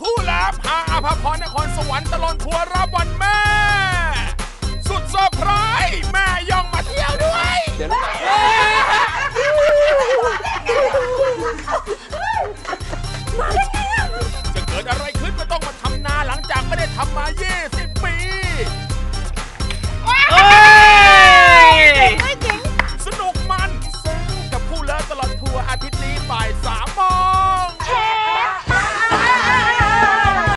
คู่เลิฟพาอาภาพรนครสวรรค์ตะลอนทัวร์รับวันแม่ สุดเซอร์ไพรส์แม่ย่องมาเที่ยวด้วย เดี๋ยวนะจะเกิดอะไรขึ้นก็ต้องมาทำนาหลังจากไม่ได้ทำมา 20